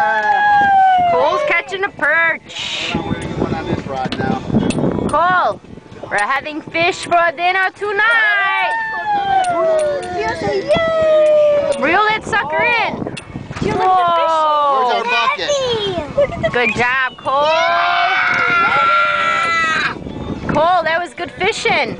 Uh, Cole's catching a perch. Cole, we're having fish for dinner tonight. Reel that sucker in. Whoa. Good job, Cole. Cole, that was good fishing.